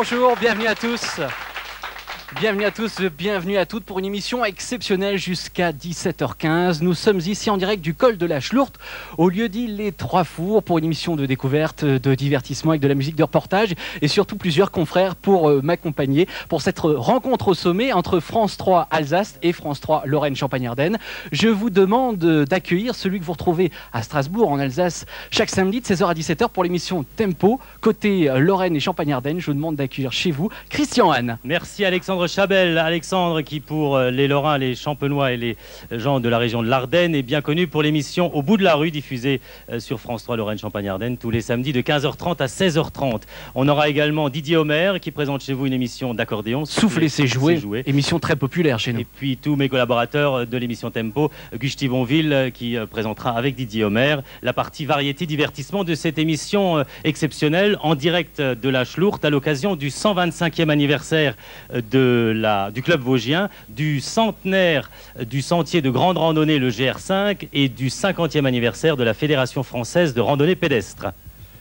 Bonjour, bienvenue à tous. Bienvenue à tous, bienvenue à toutes pour une émission exceptionnelle jusqu'à 17h15. Nous sommes ici en direct du col de la Schlourte, au lieu dit Les Trois Fours, pour une émission de découverte, de divertissement avec de la musique de reportage et surtout plusieurs confrères pour euh, m'accompagner pour cette rencontre au sommet entre France 3 Alsace et France 3 Lorraine Champagne-Ardenne. Je vous demande d'accueillir celui que vous retrouvez à Strasbourg en Alsace chaque samedi de 16h à 17h pour l'émission Tempo. Côté euh, Lorraine et Champagne-Ardenne, je vous demande d'accueillir chez vous Christian Anne. Merci Alexandre. Chabel, Alexandre, qui pour euh, les Lorrains, les Champenois et les gens de la région de l'Ardenne est bien connu pour l'émission Au bout de la rue, diffusée euh, sur France 3 Lorraine Champagne-Ardenne tous les samedis de 15h30 à 16h30. On aura également Didier Homer qui présente chez vous une émission d'accordéon. Souffler, c'est jouer. Émission très populaire chez nous. Et puis tous mes collaborateurs de l'émission Tempo, Gustave Bonville euh, qui présentera avec Didier Homer la partie variété divertissement de cette émission exceptionnelle en direct de la Schlourte à l'occasion du 125e anniversaire de du club vosgien, du centenaire du sentier de grande randonnée, le GR5, et du 50e anniversaire de la Fédération française de randonnée pédestre.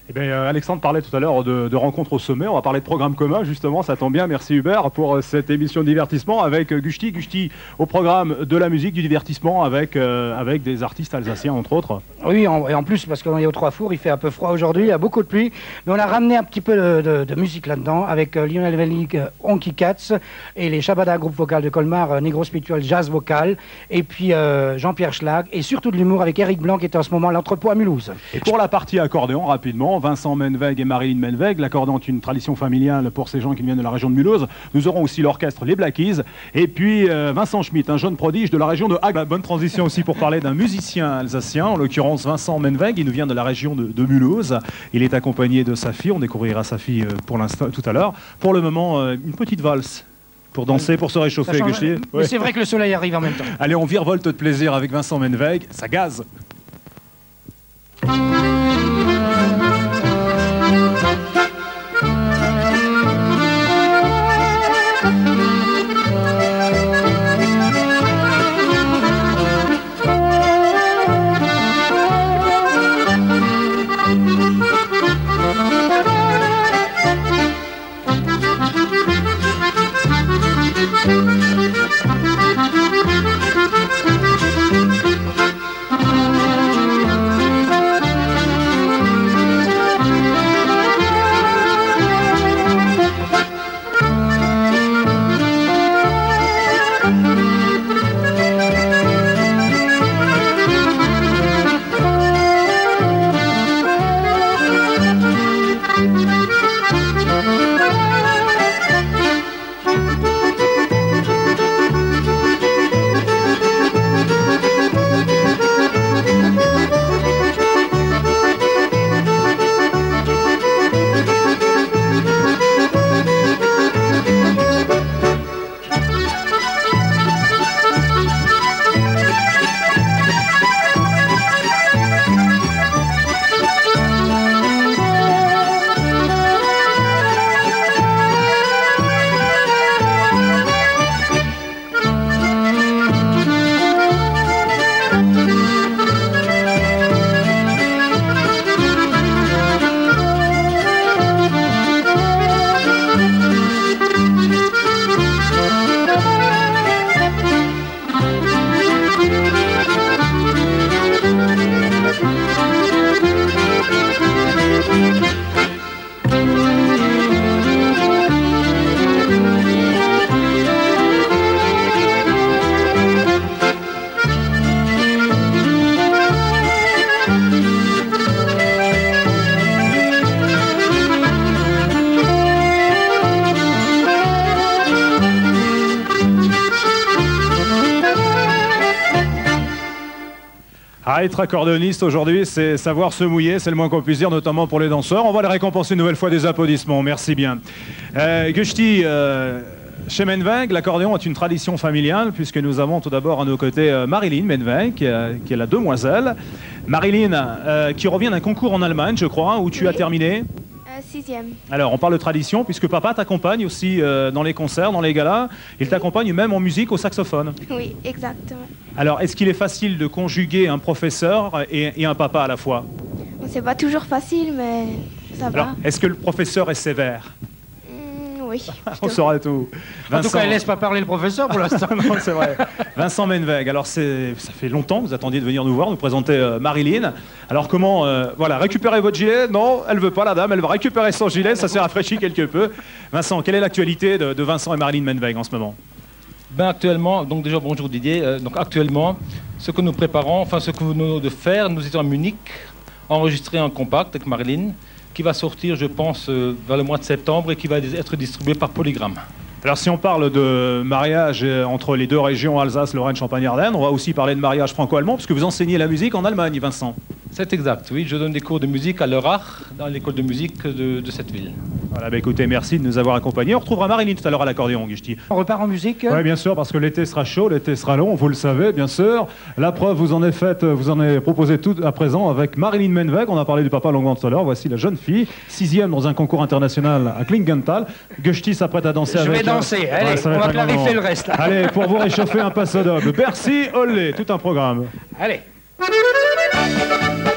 Eh bien, euh, Alexandre parlait tout à l'heure de, rencontres au sommet. On va parler de programme commun, justement. Ça tombe bien. Merci Hubert pour euh, cette émission de divertissement avec euh, Gusti. Gusti au programme de la musique, du divertissement avec, avec des artistes alsaciens, entre autres. Oui, et en plus, parce qu'on est aux Trois Fours, il fait un peu froid aujourd'hui, il y a beaucoup de pluie. Mais on a ramené un petit peu de, musique là-dedans avec Lionel Vellig, Honky Cats et les Shabada, groupe vocal de Colmar, Negro Spiritual Jazz Vocal. Et puis Jean-Pierre Schlag et surtout de l'humour avec Eric Blanc qui est en ce moment à l'entrepôt à Mulhouse. Et pour la partie accordéon, rapidement, Vincent Menweg et Marilyn Menweg. L'accordant est une tradition familiale pour ces gens qui viennent de la région de Mulhouse. Nous aurons aussi l'orchestre Les Blackies. Et puis euh, Vincent Schmitt, un jeune prodige de la région de Hague. Bonne transition aussi pour parler d'un musicien alsacien, en l'occurrence Vincent Menweg. Il nous vient de la région de, Mulhouse. Il est accompagné de sa fille. On découvrira sa fille euh, pour l'instant tout à l'heure. Pour le moment, euh, une petite valse pour danser, pour se réchauffer. Mais c'est vrai que le soleil arrive en même temps. Allez, on virevolte de plaisir avec Vincent Menweg. Ça gaze. Être accordéoniste aujourd'hui, c'est savoir se mouiller, c'est le moins qu'on puisse dire, notamment pour les danseurs. On va les récompenser une nouvelle fois des applaudissements. Merci bien. Euh, Gusti, euh, chez Menweg, l'accordéon est une tradition familiale, puisque nous avons tout d'abord à nos côtés euh, Marilyn Menweg, qui, est la demoiselle. Marilyn, euh, qui revient d'un concours en Allemagne, je crois, où tu as terminé sixième. Alors, on parle de tradition, puisque papa t'accompagne aussi dans les concerts, dans les galas. Il t'accompagne même en musique au saxophone. Oui, exactement. Alors, est-ce qu'il est facile de conjuguer un professeur et, un papa à la fois? C'est pas toujours facile, mais Ça Alors, va est-ce que le professeur est sévère? Oui. On saura tout. En tout cas, laisse pas parler le professeur pour l'instant. C'est vrai. Vincent Menweg, alors c'est, ça fait longtemps que vous attendiez de venir nous voir, nous présenter euh, Marilyn. Alors comment, euh, voilà, récupérer votre gilet Non, elle veut pas la dame, elle va récupérer son gilet, ça s'est rafraîchi quelque peu. Vincent, quelle est l'actualité de, de Vincent et Marilyn Menweg en ce moment? Ben actuellement, donc déjà bonjour Didier. Euh, donc actuellement, ce que nous préparons, enfin ce que nous venons de faire, nous étions à Munich, enregistrer un compact avec Marilyn, qui va sortir, je pense, euh, vers le mois de septembre et qui va être distribué par Polygram. Alors si on parle de mariage euh, entre les deux régions, Alsace, Lorraine, Champagne-Ardenne, on va aussi parler de mariage franco-allemand, puisque vous enseignez la musique en Allemagne, Vincent. C'est exact, oui. Je donne des cours de musique à Lörrach, dans l'école de musique de, de cette ville. Voilà, bah écoutez, merci de nous avoir accompagnés. On retrouvera Marilyn tout à l'heure à l'accordéon, Gusti. On repart en musique. Oui, bien sûr, parce que l'été sera chaud, l'été sera long, vous le savez, bien sûr. La preuve, vous en avez fait, vous en avez proposé tout à présent avec Marilyn Menweg. On a parlé du papa longuement tout à l'heure. Voici la jeune fille, sixième dans un concours international à Klingenthal. Gusti s'apprête à danser Je avec. vais danser. Allez, Ouais, on va clarifier le reste. Allez, pour vous réchauffer un passo double. Bercy, olé, tout un programme. Allez. Thank you.